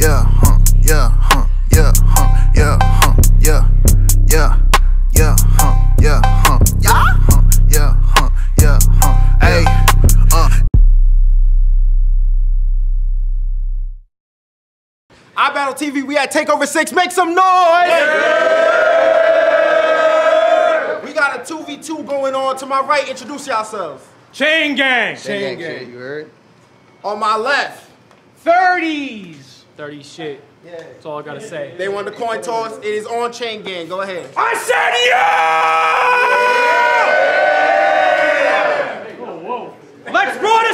yeah, huh, yeah, huh, yeah, huh, yeah, huh, yeah, yeah, yeah, huh, yeah, huh, yeah, huh, yeah, huh, yeah, huh, hey, uh. I Battle TV, we at Takeover 6, make some noise! We got a 2v2 going on. To my right, introduce yourselves. Chain gang. Chain gang. You heard? On my left, 30s. 30 shit. Yeah. That's all I gotta say. they won the coin toss. It is on Chain Gang. Go ahead. I said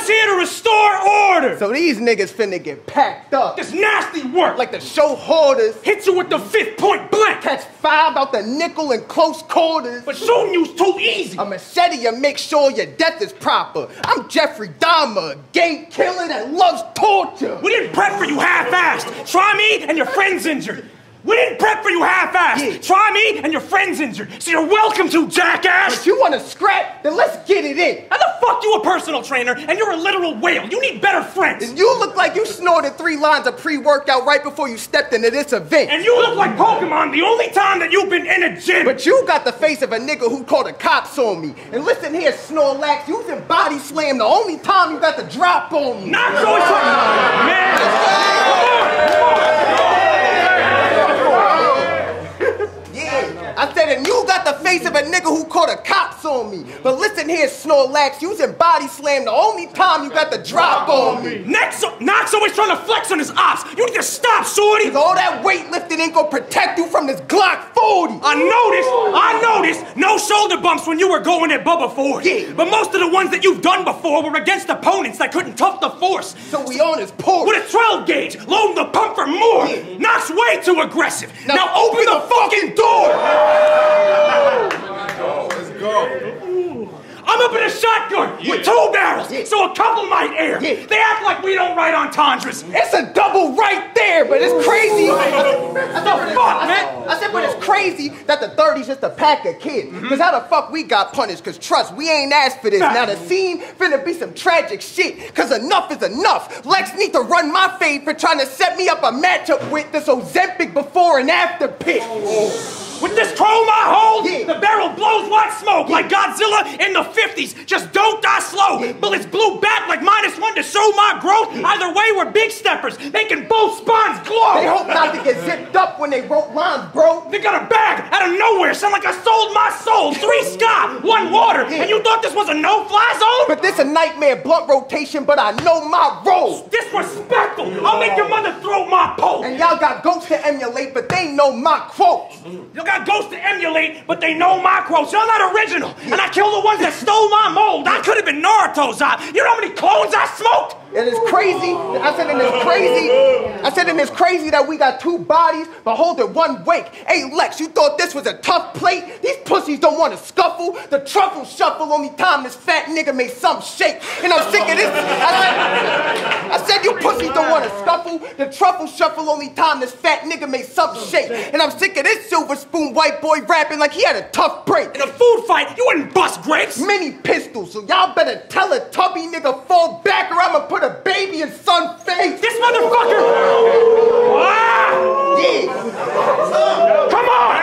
Brought here to restore order. So these niggas finna get packed up. This nasty work. Like the show hoarders. Hit you with the fifth point blank. Catch five out the nickel in close quarters. But shooting you's too easy. I'm a machete to make sure your death is proper. I'm Jeffrey Dahmer, a gay killer that loves torture. We didn't prep for you half-assed. Try me and your friend's injured. We didn't prep for you half-assed. Yeah. Try me and your friend's injured. So you're welcome to, jackass. If you wanna scrap, then let's get it in. How the fuck you a personal trainer and you're a literal whale? You need better friends. And you look like you snorted three lines of pre-workout right before you stepped into this event. And you look like Pokemon the only time that you've been in a gym. But you got the face of a nigga who called the cops on me. And listen here, Snorlax, you using body slam the only time you got the drop on me. not so Man. Yeah, I said, and you got the face of a nigga who caught a cops on me. But listen here, Snorlax, using body slam the only time you got the drop on me. Next, Knox always trying to flex on his ops. You need to stop, shorty. Cause all that weightlifting ain't gonna protect you from this Glock 40. I noticed, I noticed, no shoulder bumps when you were going at Bubba Ford. Yeah. But most of the ones that you've done before were against opponents that couldn't tough the force. So we on his porch. With a 12 gauge, loading the pump for more. Yeah. Knox way too aggressive. Now Now, open the fucking door. I'm up in a shotgun with two barrels, Yeah. so a couple might air. Yeah. They act like we don't write entendres. It's a double right there, but it's crazy. I said, fuck, I man? said- I said, but it's crazy that the 30's just a pack of kids. Mm-hmm. Cause how the fuck we got punished? Cause trust, we ain't asked for this. Now the scene finna be some tragic shit. Cause enough is enough. Lex need to run my fade for trying to set me up a matchup with this Ozempic before and after pick. Oh. With this chrome I hold, Yeah. the barrel blows white smoke like Godzilla in the 50s. Just don't die slow. Bullets blew back like minus one to show my growth. Either way, we're big steppers, making both spines glow. They hope not to get zipped up when they wrote lines, bro. They got a bag out of nowhere, sound like I sold my soul. Three sky, one water, and you thought this was a no-fly zone? But this a nightmare blunt rotation, but I know my role. Disrespectful! I'll make your mother throw my pole. And y'all got ghosts to emulate, but they know my quotes. You got ghosts to emulate, but they know my quotes. Y'all not original, and I killed the ones that stole my mold. I could have been Naruto's eye. You know how many clones I smoked? It is crazy. I said, and it's crazy. I said, and it's crazy that we got two bodies, but hold it one wake. Hey, Lex, you thought this was a tough plate? These pussies don't want to scuffle. The truffle shuffle only time this fat nigga made some shake. And I'm sick of this. I said, I said you pussies don't want to scuffle. The truffle shuffle only time this fat nigga made some shake. And I'm sick of this silver spoon white boy rapping like he had a tough break. In a food fight, you wouldn't bust grapes. Mini pistols, so y'all better tell a tubby nigga fall back or I'ma put a baby in son face. This motherfucker. Ah! Yeah. Come on!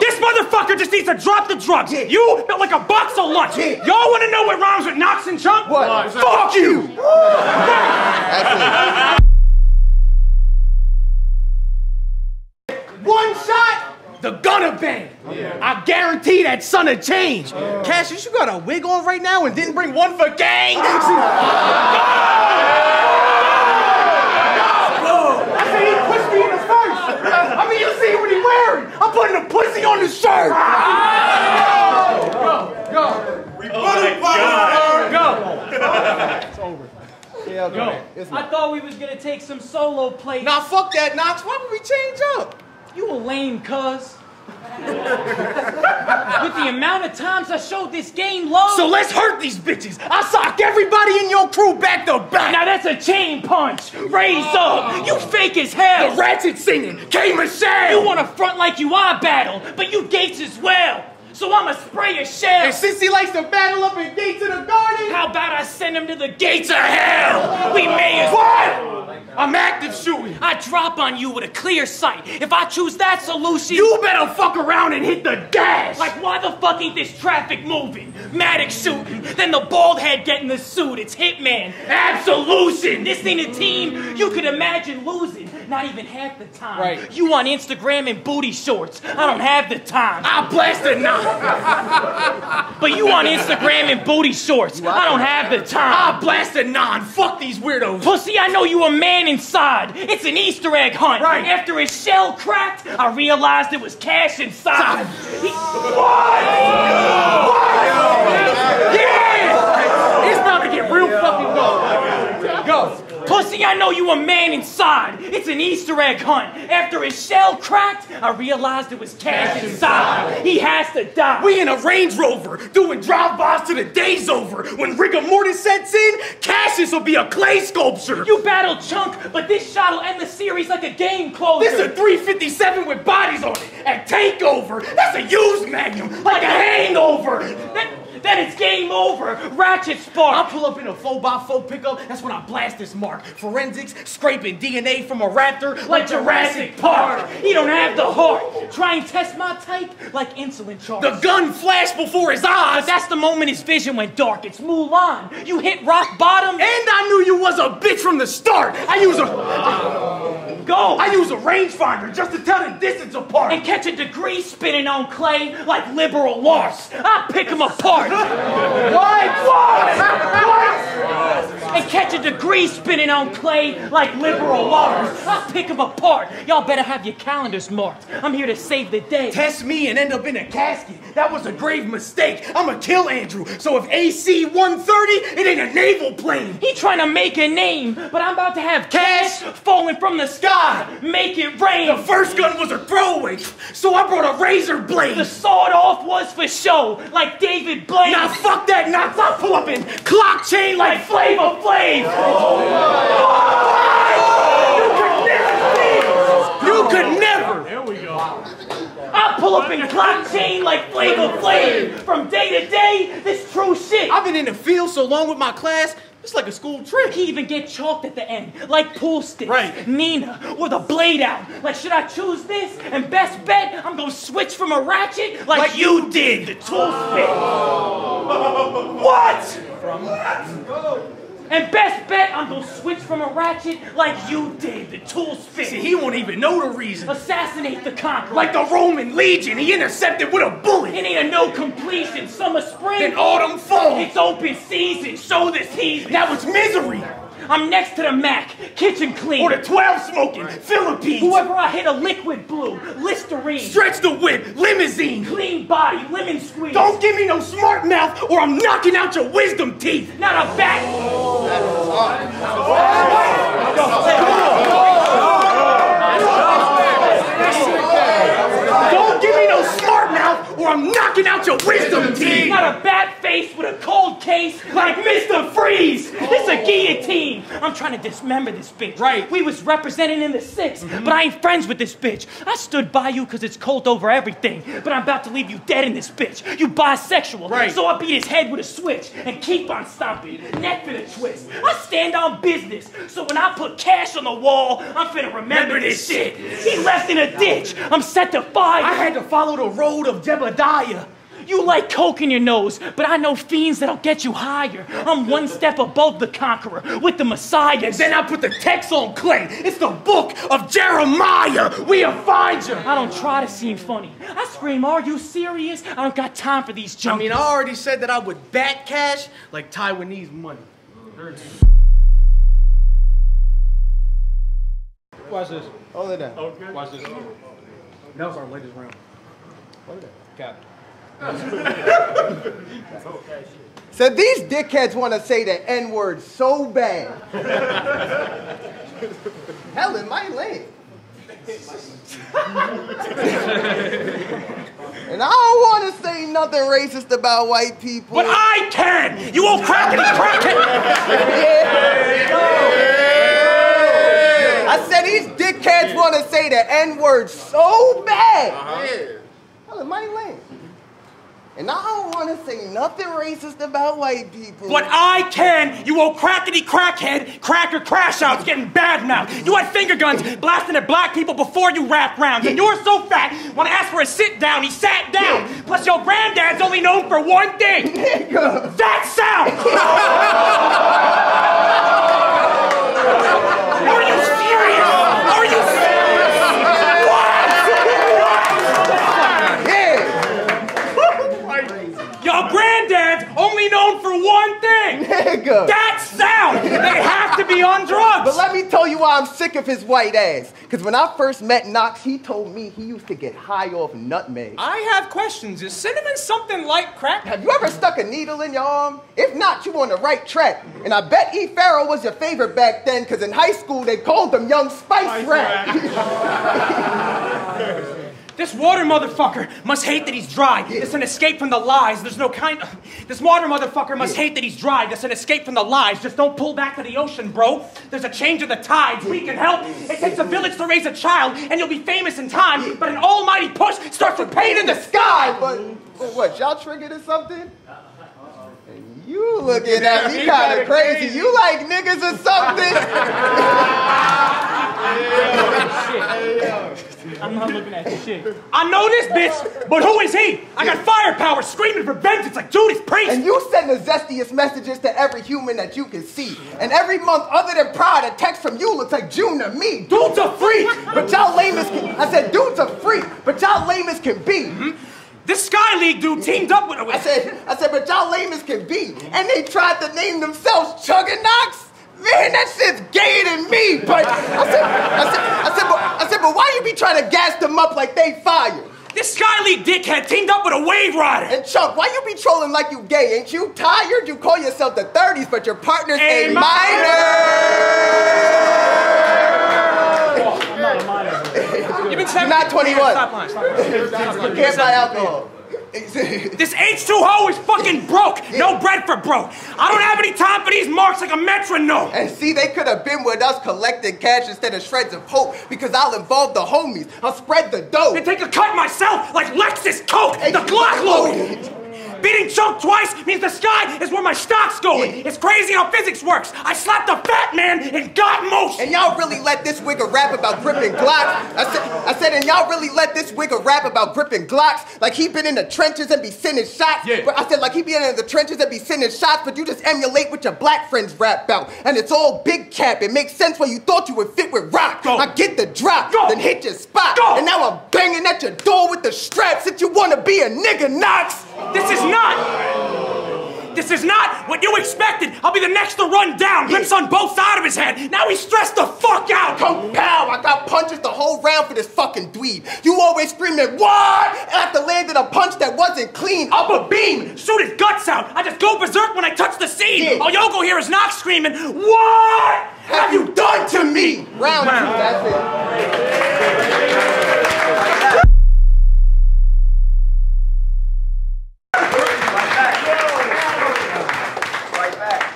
This motherfucker just needs to drop the drugs. Yeah. You built like a box of lunch. Yeah. Y'all want to know what rhymes with Knox and Chunk? What? Fuck you! One shot. The Gunner Band. I guarantee that son of change. Cassius, you got a wig on right now and didn't bring one for gang? I said he pushed me in the face. I mean, you see what he wearing? I'm putting a pussy on his shirt. Go! Go! Go! Rebuttal fight! Go! It's over. I thought we was gonna take some solo plays. Nah, fuck that, Knox. Why would we change up? You a lame cuz. With the amount of times I showed this game love. So let's hurt these bitches. I sock everybody in your crew back to back. now that's a chain punch. Raise oh. up. You fake as hell. The ratchet singing, K Michelle. You wanna front like you are battle, but you gates as well. So I'ma spray a shell. And since he likes to battle up in gates of the garden, How about I send him to the gates of hell? We may as what? I'm active shooting. I drop on you with a clear sight. If I choose that solution, You better fuck around and hit the gas. like why the fuck ain't this traffic moving? Maddox shooting, then the bald head getting the suit. It's Hitman. Absolution. This ain't a team you could imagine losing. Not even half the time. Right. You on Instagram in booty shorts. I don't have the time. I blasted now. But you on Instagram in booty shorts. I don't have the time. I blasted non. Fuck these weirdos. Pussy, I know you a man inside. It's an Easter egg hunt. Right. After his shell cracked, I realized it was cash inside. He- Yeah! It's about to get real fucking go. Go. Pussy, I know you a man inside. It's an Easter egg hunt. After his shell cracked, I realized it was cash inside. He has to die. We in a Range Rover doing drive-bys till the day's over. When rigor mortis sets in, Cassius will be a clay sculpture. you battle Chunk, but this shot will end the series like a game closer. This is a 357 with bodies on it. At takeover, that's a used magnum, like a hangover. Then, then it's game over. Ratchet spark. I'll pull up in a 4x4 pickup, that's when I blast this mark. Forensics, scraping DNA from a raptor like Jurassic Park. He don't have the heart. Try and test my type like insulin charge. The gun flashed before his eyes. That's the moment his vision went dark. It's Mulan. You hit rock bottom. And I knew you was a bitch from the start. I use a go. I use a rangefinder just to tell the distance apart. and catch a degree spinning on clay like liberal Lars. I pick him apart. And catch a degree spinning on clay like liberal Lars. I'll pick him apart. Y'all better have your calendars marked. I'm here to save the day. Test me and end up in a casket. That was a grave mistake. I'ma kill Andrew. So if AC 130, it ain't a naval plane. He trying to make a name, but I'm about to have cash falling from the sky. Make it rain. The first gun was a throwaway, so I brought a razor blade. The sawed off was for show, like David Blaine. Now fuck that knots. I pull up in clock chain like like Flavor Flav. you could never. I pull up in clock chain like Flavor Flav. From day to day, this true shit. I've been in the field so long with my class, it's like a school trip. He even get chalked at the end, like pool sticks. Right. Nina, or the blade out. Like, should I choose this? And best bet, I'm gonna switch from a ratchet like, Like you did, the tool spit. Oh. what? And best bet, I'm gonna switch from a ratchet like you did, the tool spit. See, he won't even know the reason. Assassinate the conqueror. Like the Roman legion, he intercepted with a bullet. It ain't a no completion. Summer, spring. Then autumn, fall. It's open season. Show this heathen. That was misery. I'm next to the Mac, kitchen clean. Or the 12 smoking, Philippines. Whoever I hit a liquid blue, Listerine. Stretch the whip, limousine. Clean body, lemon squeeze. Don't give me no smart mouth or I'm knocking out your wisdom teeth. Not a bat. Don't give me no smart mouth or I'm knocking out your wisdom teeth. Not a bat face with a cold case like Mr. Freeze. It's a oh. guillotine. I'm trying to dismember this bitch. Right. We was representing in the 6 mm-hmm. but I ain't friends with this bitch. I stood by you because it's cold over everything, but I'm about to leave you dead in this bitch. You bisexual. Right. So I beat his head with a switch and keep on stomping. Neck for the twist. I stand on business. So when I put cash on the wall, I'm finna remember this shit. He left in a ditch. I'm set to fire. I had to follow the road of Jebediah. You like coke in your nose, but I know fiends that'll get you higher. I'm one step above the conqueror with the messiah. And then I put the text on clay. It's the book of Jeremiah. We'll find you. I don't try to seem funny. I scream, Are you serious? I don't got time for these I mean, I already said that I would bat cash like Taiwanese money. Watch this. Hold it down. Watch this. That was our latest round. Cap. Said these dickheads want to say the N word so bad. Hell, in my lane. and I don't want to say nothing racist about white people. but I can! You old crackety crackhead! I said these dickheads want to say the N word so bad. Hell, in my lane. Yeah. I said these dickheads want to say the N word so bad. I said these dickheads want to say the N word so bad. Hell, in my the N word so bad. Hell, in my lane. And I don't want to say nothing racist about white people. But I can, you old crackety crackhead, cracker crash outs getting bad now. You had finger guns blasting at black people before you rap rounds. And you were so fat, when I asked for a sit down, he sat down. Plus, your granddad's only known for one thing. Nigga. That sound! Nigga. That sound! They have to be on drugs! But let me tell you why I'm sick of his white ass. Because when I first met Knox, he told me he used to get high off nutmeg. I have questions. Is cinnamon something like crack? Have you ever stuck a needle in your arm? If not, you on the right track. And I bet E. Farrell was your favorite back then, because in high school they called him Young Spice Rat. This water motherfucker must hate that he's dry. It's an escape from the lies. There's no kind of. This water motherfucker must hate that he's dry. That's an escape from the lies. Just don't pull back to the ocean, bro. There's a change of the tides. We can help. It takes a village to raise a child, and you'll be famous in time. But an almighty push starts with pain in the sky. But, but what, y'all triggered or something? You looking at me kind of crazy. You like niggas or something? I'm not looking at shit. I know this bitch, but who is he? I got firepower screaming for vengeance like Judas Priest. And you send the zestiest messages to every human that you can see. And every month, other than Pride, a text from you looks like June to me. Dude's a freak. But y'all lame as can, I said, dude's a freak, but y'all lame as can be. Hmm? This Sky League dude teamed up with I said, I said, but y'all lame as can be. And they tried to name themselves Chugganox. Man, that shit's gay than me. But I said, I said, I said, but, I said, but why you be trying to gas them up like they fire? This Sky League dickhead teamed up with a wave rider. And Chuck, why you be trolling like you gay? Ain't you tired? You call yourself the 30s, but your partner's a, A minor. I'm not a minor. You've been You're not 21. Stop lying, stop lying. You can't buy alcohol. This H2O is fucking broke. No bread for broke. I don't have any time for these marks like a metronome. And see, they could have been with us collecting cash instead of shreds of hope because I'll involve the homies. I'll spread the dough. And take a cut myself like Lexus Coke, the Glock load. Beating Chunk twice means the sky is where my stock's going. It's crazy how physics works. I slapped a fat man and got motion. And y'all really let this wigger rap about gripping Glocks? I said, I said, and y'all really let this wigger rap about gripping Glocks? Like he been in the trenches and be sending shots? Yeah. But I said, like he been in the trenches and be sending shots, but you just emulate what your black friends rap about. And it's all big cap. It makes sense where you thought you would fit with rock. Go. I get the drop, Go. then hit your spot. Go. And now I'm banging at your door with the straps that you wanna be a nigga Knox. This is not. This is not what you expected. I'll be the next to run down. Lips on both sides of his head. Now he's stressed the fuck out. Come pow! I got punches the whole round for this fucking dweeb. You always screaming, what? And after landing a punch that wasn't clean, up a beam. Shoot his guts out. I just go berserk when I touch the scene. Yeah. All Yoko here is Knox screaming, What have you done to me? Round two, that's it.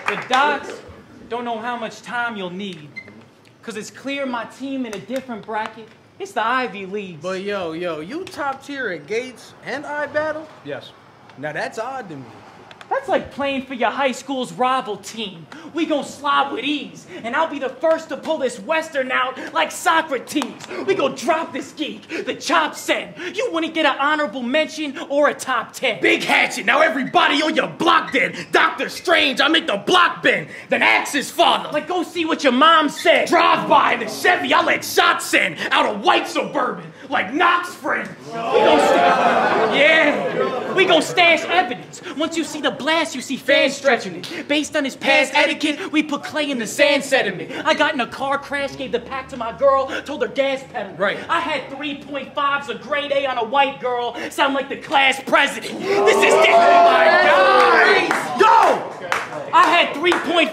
The docs don't know how much time you'll need. Cause it's clear my team in a different bracket. It's the Ivy League. But yo, yo, you top tier at Gates and I battle? Yes. Now that's odd to me. That's like playing for your high school's rival team. We gon' slide with ease, and I'll be the first to pull this Western out like Socrates. We gon' drop this geek, the chop set. You wanna get an honorable mention or a top 10? Big hatchet. Now everybody on your block dead. Doctor Strange, I make the block bend. Then axe his father. Like, go see what your mom said. Drive by in the Chevy, I let shots in out of white suburban, like Knox friend. We gon' sta- yeah, we gon' stash evidence. Once you see the blast, you see fans stretching it. Based on his past etiquette, we put clay in the sand sediment. I got in a car crash, gave the pack to my girl, told her gas pedal. Right. I had 3.5s, a grade A on a white girl. Sound like the class president. This is it. Oh my God.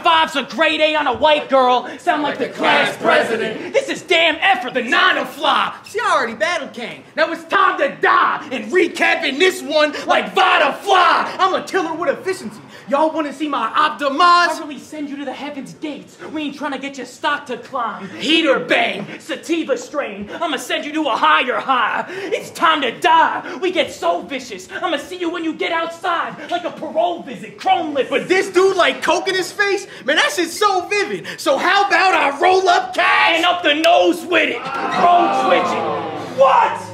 Go! I had 3.5's a grade A on a white girl. Sound like the class president. This is damn effort. The nine fly. See, I already battled Kang. Now it's time to die and recapping this one like Vada Fly. I'm a killer with efficiency. Y'all want to see my I optimize? really send you to the heavens gates. We ain't trying to get your stock to climb. Heater bang, sativa strain. I'ma send you to a higher high. It's time to die. We get so vicious. I'ma see you when you get outside, like a parole visit. Chrome lip. But this dude like coke in his face, man, that shit's so vivid. So how about I roll up cash? and up the nose with it. Bro twitching. What?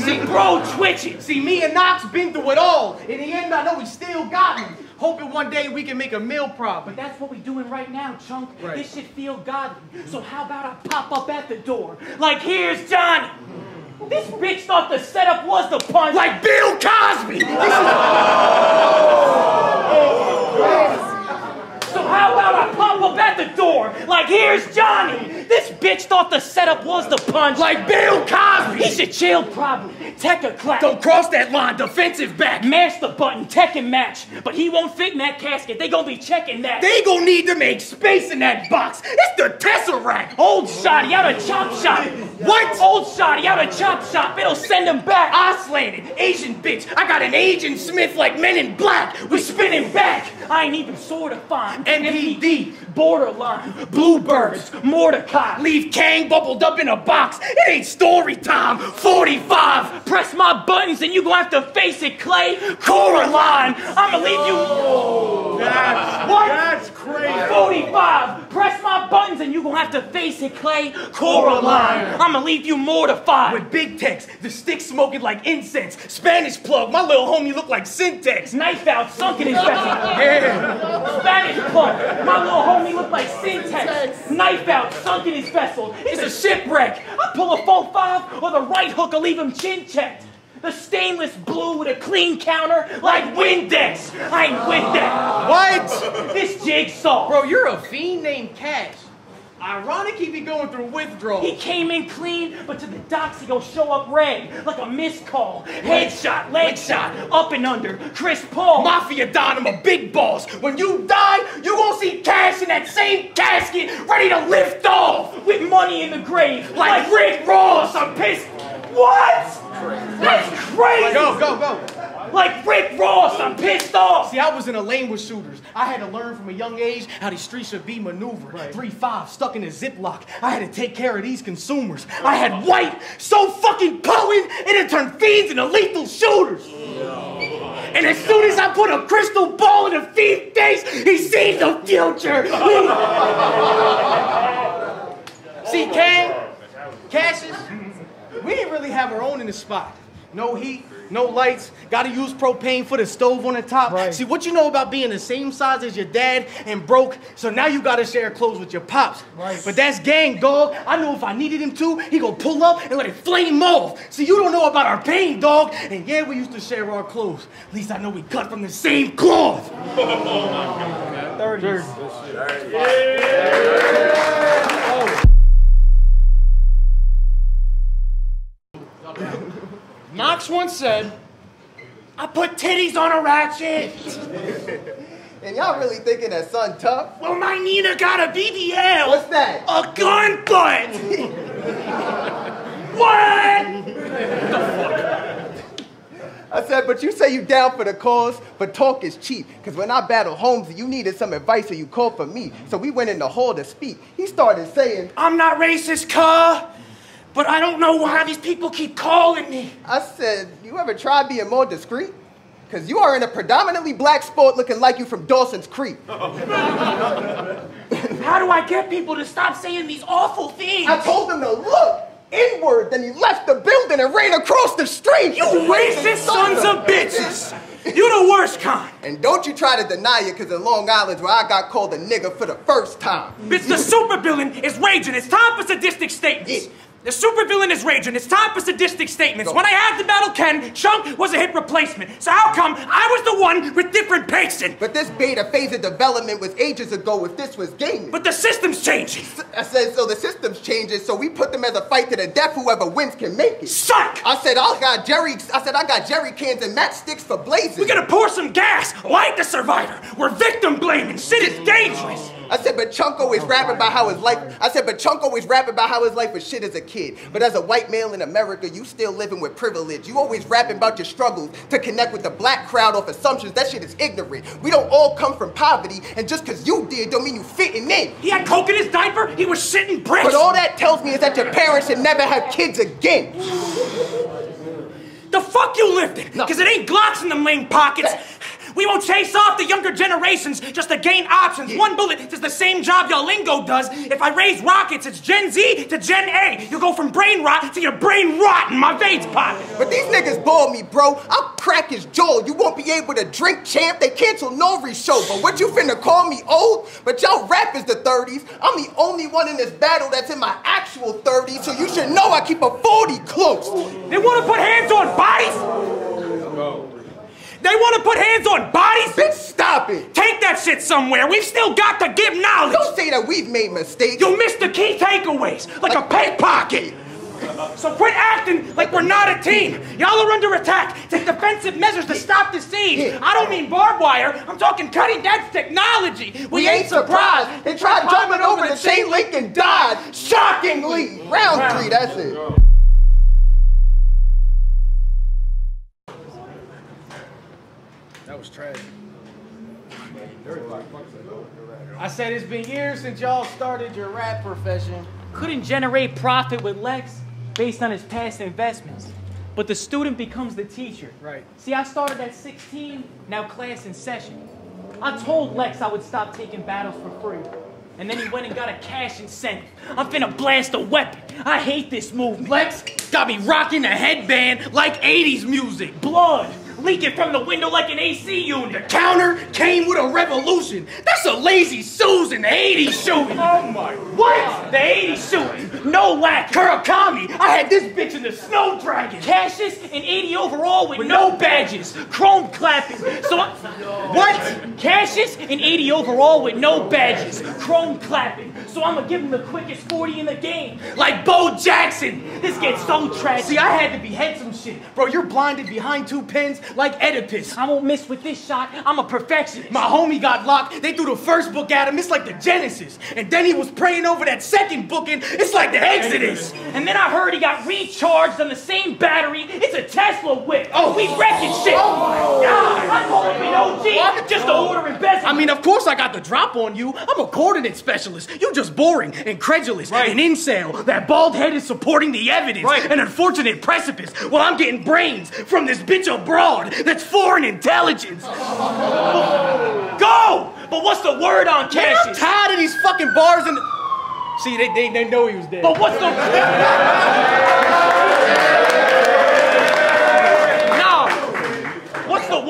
See, bro twitching. See, me and Knox been through it all. In the end, I know we still got me. Hoping one day we can make a meal prop. But that's what we're doing right now, Chunk. Right. This should feel godly. So how about I pop up at the door? Like, here's Johnny. This bitch thought the setup was the punch. Like Bill Cosby. So how about I pop up at the door? Like, here's Johnny. This bitch thought the setup was the punch. Like Bill Cosby. he should chill probably. Tech a clap. Don't cross that line, defensive back. mash the button, tech and match. But he won't fit in that casket. They gonna be checking that. They gon' need to make space in that box. It's the Tesseract. Old Shotty out of Chop Shop. What? Old Shotty out of Chop Shop. It'll send him back. Icelanded, Asian bitch. I got an Agent Smith like Men in Black. We spinning back. I ain't even sorta fine. NPD. borderline, bluebirds, Mordecai. Leave Kang bubbled up in a box. It ain't story time. 45. Press my buttons and you gonna have to face it, Clay. Coraline, I'ma leave you. what? That's crazy. 45. Press my buttons and you gonna have to face it, Clay. Coraline, I'ma leave you mortified. With big text, the stick smoking like incense. Spanish plug, my little homie look like Syntex. Knife out, sunk in his vessel. Yeah. Spanish plug. My little homie look like syntax. Knife out, sunk in his vessel. It's a shipwreck. I pull a 4-5 or the right hook will leave him chin checked. The stainless blue with a clean counter like Windex. I ain't with that. What? This jigsaw. Bro, you're a fiend named Cash. Ironic he be going through withdrawal. He came in clean, but to the docks he gon' show up red like a missed call. Headshot, leg shot, up and under. Chris Paul. Mafia Don, I'm a big boss. When you die, you gonna see Cash in that same casket, ready to lift off. with money in the grave, Like Rick Ross, I'm pissed. What? That's crazy. Go, go, go. Like Rick Ross, I'm pissed off. See, I was in a lane with shooters. I had to learn from a young age how these streets should be maneuvered. Three five stuck in a ziplock. I had to take care of these consumers. I had white so fucking potent it had turned fiends into lethal shooters. And as soon as I put a crystal ball in a fiend face, he sees the future. See, Kang, Cassius, we didn't really have our own in the spot. No heat, no lights, gotta use propane for the stove on the top. Right. See, what you know about being the same size as your dad and broke, so now you gotta share clothes with your pops. Right. But that's gang, dog. I know if I needed him to, he gonna pull up and let it flame off. See, you don't know about our pain, dog. And yeah, we used to share our clothes. At least I know we cut from the same cloth. Knox once said, I put titties on a ratchet. And y'all really thinking that son tough? Well, my Nina got a BBL. What's that? A gun butt. what? I said, but you say you down for the cause, but talk is cheap. Cause when I battled Holmes, you needed some advice, so you called for me. So we went in the hall to speak. He started saying, I'm not racist, cuh. But I don't know why these people keep calling me. I said, you ever tried being more discreet? Cause you are in a predominantly black sport looking like you from Dawson's Creek. How do I get people to stop saying these awful things? I told them to look inward, then he left the building and ran across the street. You racist sons of bitches. You the worst kind. And don't you try to deny it, cause in Long Island where I got called a nigga for the first time. Bitch, the supervillain is raging. It's time for sadistic statements. Yeah. The supervillain is raging. It's time for sadistic statements. When I had the battle Ken, Chunk was a hit replacement. So how come I was the one with different pacing? But this beta phase of development was ages ago if this was gaming. But the system's changing. I said, so the system's changing, so we put them as a fight to the death. Whoever wins can make it. Suck! I said, I got Jerry. I said, I got Jerry cans and matchsticks for blazing. We gotta pour some gas. Light the survivor. We're victim blaming. Shit is dangerous. I said, but Chunk always rapping about how his life. I said, but Chunk always rapping about how his life was shit as a kid. But as a white male in America, you still living with privilege. You always rapping about your struggles to connect with the black crowd off assumptions. That shit is ignorant. We don't all come from poverty, and just cause you did don't mean you fitting in. He had coke in his diaper. He was shitting bricks. But all that tells me is that your parents should never have kids again. The fuck you? No. Because it ain't Glocks in them lame pockets. We won't chase off the younger generations just to gain options. One bullet does the same job your lingo does. If I raise rockets, it's Gen Z to Gen A. You go from brain rot to your brain rot in my veins pocket. But these niggas bore me, bro. I'll crack his jaw. You won't be able to drink, champ. They cancel Nori show. But what you finna call me old? But y'all rap is the 30s. I'm the only one in this battle that's in my actual 30s, so you should know I keep a 40 close. They want to put hands on bodies? They want to put hands on bodies? Bitch, stop it. Take that shit somewhere. We've still got to give knowledge. Don't say that we've made mistakes. You missed the key takeaways, like a pickpocket. So quit acting like we're not a team. Y'all are under attack. Take defensive measures to stop the siege. I don't mean barbed wire. I'm talking cutting edge technology. We ain't surprised. They tried jumping over the chain link and died. Shockingly. Round three, that's it. Was trash. I said it's been years since y'all started your rap profession. couldn't generate profit with Lex based on his past investments. But the student becomes the teacher. Right. See, I started at 16, now class in session. I told Lex I would stop taking battles for free. And then he went and got a cash incentive. I'm finna blast a weapon. I hate this movement. Lex got me rocking a headband like 80s music. blood leaking from the window like an AC unit. The counter came with a revolution. That's a lazy Susan the 80s shooting. Oh my. What? The 80s shooting. No lack. Kurakami, I had this bitch in the snow dragon. Cassius in 80 overall with no badges. Chrome clapping. So I, What? Cassius in 80 overall with no badges. Chrome clapping. So I'm gonna give him the quickest 40 in the game. Like Bo Jackson. This gets so tragic. See, I had to behead some shit. Bro, you're blinded behind two pins like Oedipus. I won't miss with this shot. I'm a perfectionist. My homie got locked. They threw the first book at him. It's like the Genesis. And then he was praying over that second book, and it's like the Exodus. And then I heard he got recharged on the same battery. It's a Tesla whip. Oh, we wrecking shit. Oh my God. I call him an OG just to order embezzlement. I mean, of course I got the drop on you. I'm a coordinate specialist. You just boring, incredulous, an incel. That bald head is supporting the evidence. Right. An unfortunate precipice. Well, I'm getting brains from this bitch abroad that's foreign intelligence. go. But what's the word on Man, I'm tired of these fucking bars and. See, they, they, they know he was dead. But what's the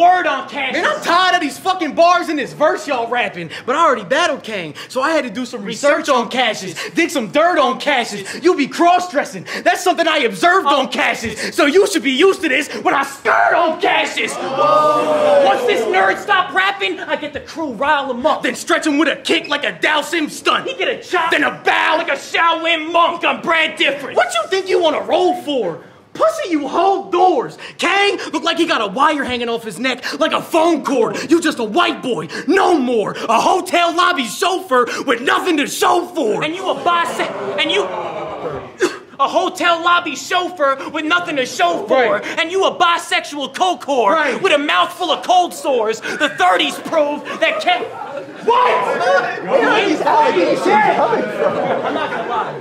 word on Cassius? Man, I'm tired of these fucking bars in this verse y'all rapping. But I already battled Kang, so I had to do some research on Cassius, dig some dirt on Cassius. You be cross-dressing. That's something I observed on Cassius. So you should be used to this when I skirt on Cassius. Once this nerd stop rapping, I get the crew rile him up. Then stretch him with a kick like a Dhalsim stunt. He get a chop. Then a bow like a Shaolin monk. I'm Brad Different. What you think you want to roll for? Pussy, you hold doors. Kang look like he got a wire hanging off his neck like a phone cord. You just a white boy, no more. A hotel lobby chauffeur with nothing to show for. And you a boss, and you a hotel lobby chauffeur with nothing to show for, Right. and you a bisexual coke whore Right. with a mouth full of cold sores. The 30s prove that can. What? Where are these allegations coming from? I'm not gonna lie.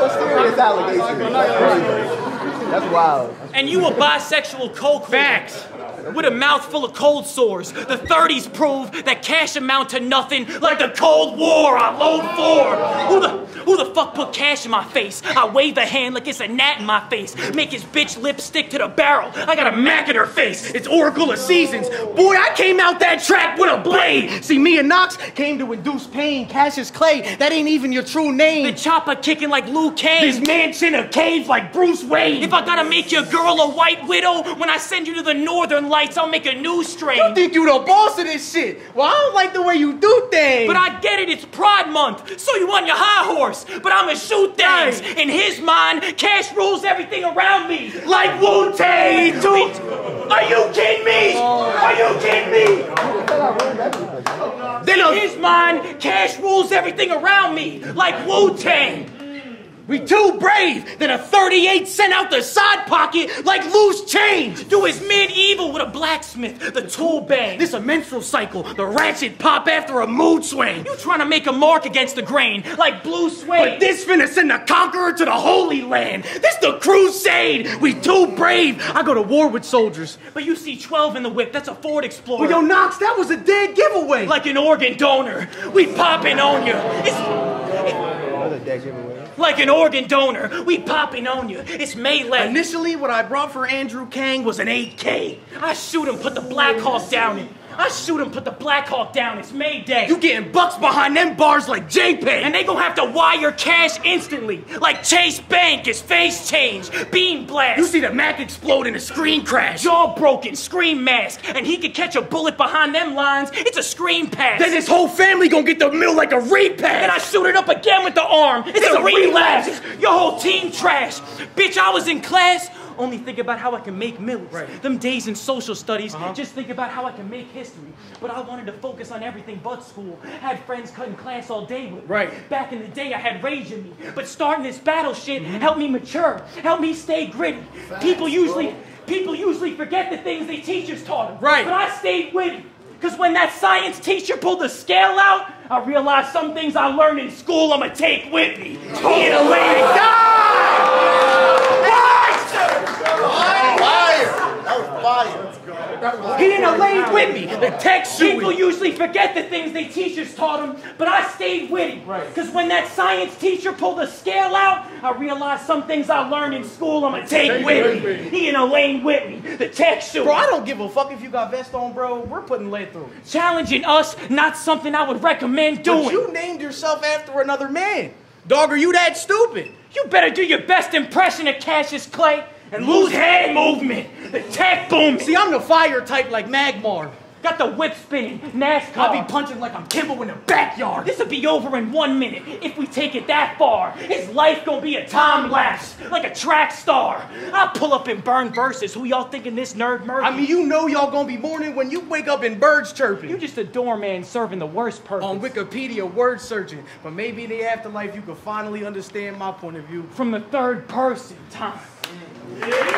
What serious allegations? That's crazy. That's wild. And you a bisexual coke whore. Facts. With a mouth full of cold sores. The 30s prove that cash amount to nothing like the Cold War I load for. Who the who the fuck put cash in my face? I wave a hand like it's a gnat in my face. Make his bitch lip stick to the barrel. I got a mac in her face. It's Oracle of Seasons. Boy, I came out that track with a blade. See, me and Knox came to induce pain. Cassius Clay, that ain't even your true name. The chopper kicking like Luke Kane. This man's in a cave like Bruce Wayne. If I gotta make your girl a white widow, when I send you to the northern lights, I'll make a new strain. You think you the boss of this shit? Well, I don't like the way you do things. But I get it, it's Pride Month, so you on your high horse. But I'ma shoot things. In his mind, cash rules everything around me. Like Wu Tang. Are you kidding me? Are you kidding me? then In his mind, cash rules everything around me. Like Wu Tang. We too brave. Then a 38 sent out the side pocket like loose change. Do his medieval with a blacksmith, the tool bang. This a menstrual cycle. The ratchet pop after a mood swing. You trying to make a mark against the grain, like blue suede. But this finna send the conqueror to the Holy Land. This the crusade. We too brave. I go to war with soldiers. But you see 12 in the whip, that's a Ford Explorer. Well, yo, Knox, that was a dead giveaway. like an organ donor. We popping on you. It's like an organ donor. We popping on you. It's melee. Initially, what I brought for Andrew Kang was an 8K. I shoot him, put the Black Hawk down. In. I shoot him, put the Black Hawk down. It's Mayday. You getting bucks behind them bars like JPEG. and they gonna have to wire cash instantly, like Chase Bank. His face changed, beam blast. you see the Mac explode in a screen crash. jaw broken, scream mask, and he could catch a bullet behind them lines. It's a screen pass. Then his whole family gonna get the mill like a repass. And I shoot it up again with the arm. It's, It's a, a relapse. relapse. Your whole team trash. Bitch, I was in class. Only think about how I can make millions. Right. Uh-huh. Them days in social studies, just think about how I can make history. But I wanted to focus on everything but school. Had friends cutting class all day with me. Right. Back in the day, I had rage in me. But starting this battle shit helped me mature, helped me stay gritty. people usually, people usually forget the things they teachers taught them. Right. But I stayed witty. Because when that science teacher pulled the scale out, I realized some things I learned in school I'ma take with me. He a lady Fire! That was fire. He in a lane with me. The text people usually forget the things they teachers taught them, but I stayed witty. Right. Because when that science teacher pulled the scale out, I realized some things I learned in school I'ma take with me. He in a lane with me. The text. Bro, I don't give a fuck if you got vest on, bro. We're putting lead through. Challenging us, not something I would recommend doing. But you named yourself after another man. Dog, are you that stupid? You better do your best impression of Cassius Clay and lose hand movement. The tech boom. See, I'm the fire type like Magmar. got the whip spinning. NASCAR. I'll be punching like I'm Kimbo in the backyard. This will be over in one minute if we take it that far. His life gonna be a time lapse, like a track star. I pull up and burn verses. Who y'all thinking this nerd murder? I mean, you know y'all gonna be mourning when you wake up and birds chirping. you just a doorman serving the worst purpose. on Wikipedia word searching, but maybe in the afterlife you can finally understand my point of view. From the third person time. Yeah.